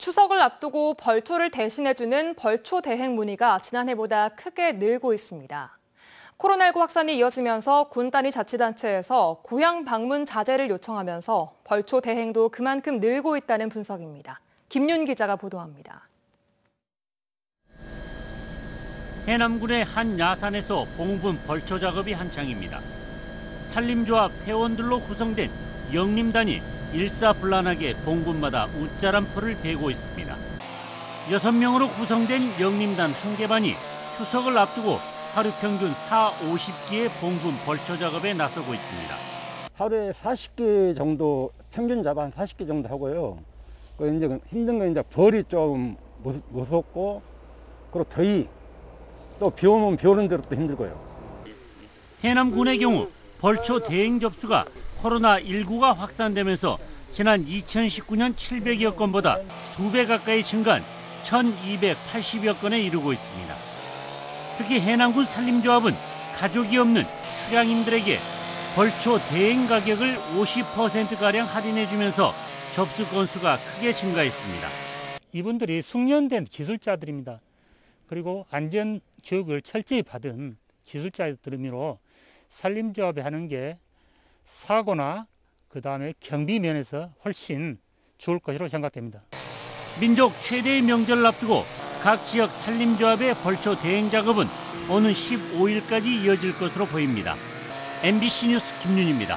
추석을 앞두고 벌초를 대신해주는 벌초 대행 문의가 지난해보다 크게 늘고 있습니다. 코로나19 확산이 이어지면서 군 단위 자치단체에서 고향 방문 자제를 요청하면서 벌초 대행도 그만큼 늘고 있다는 분석입니다. 김윤 기자가 보도합니다. 해남군의 한 야산에서 봉분 벌초 작업이 한창입니다. 산림조합 회원들로 구성된 영림단이 일사불란하게 봉분마다 웃자란 풀을 베고 있습니다. 여섯 명으로 구성된 영림단 한 개반이 추석을 앞두고 하루 평균 4, 50기의 봉분 벌초 작업에 나서고 있습니다. 하루에 40개 정도 평균 잡아 한 40개 정도 하고요. 그 이제 힘든 건 이제 벌이 좀 무- 무섭고 그리고 더위 또 비 오면 비 오는 대로 또 힘들고요. 해남군의 경우 벌초 대행 접수가 코로나19가 확산되면서 지난 2019년 700여 건보다 두배 가까이 증가한 1280여 건에 이르고 있습니다. 특히 해남군 산림조합은 가족이 없는 수량인들에게 벌초 대행 가격을 50%가량 할인해주면서 접수 건수가 크게 증가했습니다. 이분들이 숙련된 기술자들입니다. 그리고 안전 교육을 철저히 받은 기술자들이므로 산림조합에 하는 게 사고나 그 다음에 경비 면에서 훨씬 좋을 것이라고 생각됩니다. 민족 최대의 명절을 앞두고 각 지역 산림조합의 벌초 대행 작업은 오는 15일까지 이어질 것으로 보입니다. MBC 뉴스 김윤입니다.